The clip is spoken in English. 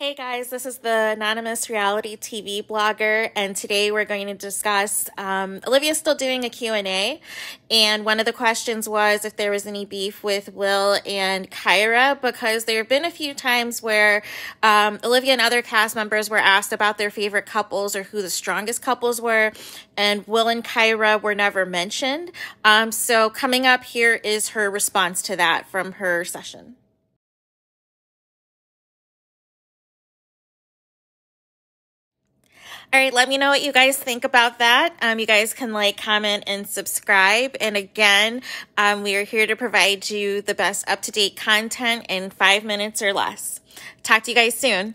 Hey guys, this is the anonymous reality TV blogger, and today we're going to discuss. Um, Olivia's still doing a Q&A, and one of the questions was if there was any beef with Will and Kyra, because there have been a few times where um, Olivia and other cast members were asked about their favorite couples or who the strongest couples were, and Will and Kyra were never mentioned. Um, so coming up here is her response to that from her session. All right, let me know what you guys think about that. Um, you guys can like, comment, and subscribe. And again, um, we are here to provide you the best up to date content in five minutes or less. Talk to you guys soon.